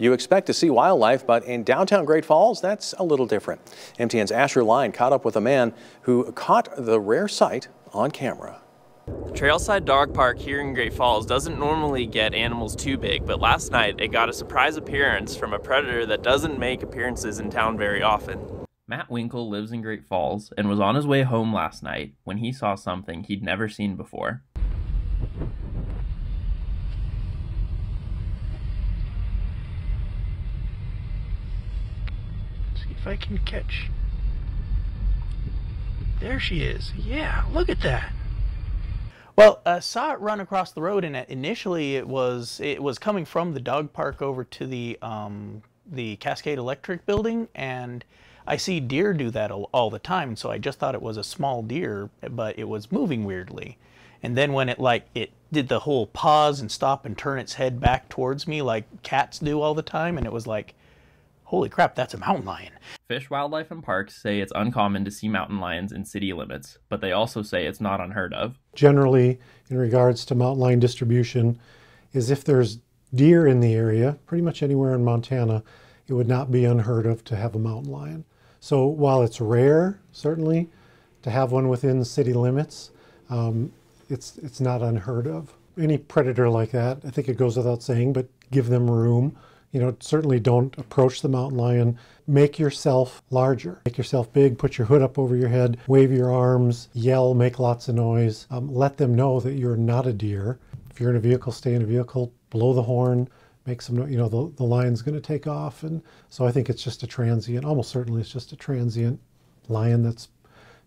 You expect to see wildlife, but in downtown Great Falls, that's a little different. MTN's Asher Line caught up with a man who caught the rare sight on camera. The Trailside Dog Park here in Great Falls doesn't normally get animals too big, but last night it got a surprise appearance from a predator that doesn't make appearances in town very often. Matt Winkle lives in Great Falls and was on his way home last night when he saw something he'd never seen before. See if I can catch. There she is. Yeah, look at that. Well, I saw it run across the road, and initially it was it was coming from the dog park over to the um, the Cascade Electric building, and I see deer do that all, all the time. So I just thought it was a small deer, but it was moving weirdly. And then when it like it did the whole pause and stop and turn its head back towards me like cats do all the time, and it was like holy crap, that's a mountain lion. Fish, Wildlife, and Parks say it's uncommon to see mountain lions in city limits, but they also say it's not unheard of. Generally, in regards to mountain lion distribution, is if there's deer in the area, pretty much anywhere in Montana, it would not be unheard of to have a mountain lion. So while it's rare, certainly, to have one within city limits, um, it's, it's not unheard of. Any predator like that, I think it goes without saying, but give them room you know, certainly don't approach the mountain lion. Make yourself larger. Make yourself big. Put your hood up over your head. Wave your arms. Yell. Make lots of noise. Um, let them know that you're not a deer. If you're in a vehicle, stay in a vehicle. Blow the horn. Make some, noise. you know, the, the lion's going to take off. And so I think it's just a transient, almost certainly it's just a transient lion that's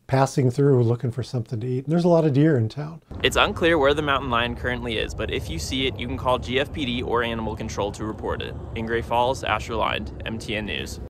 passing through looking for something to eat. And there's a lot of deer in town. It's unclear where the mountain lion currently is, but if you see it, you can call GFPD or animal control to report it. In Great Falls, Asher Line, MTN News.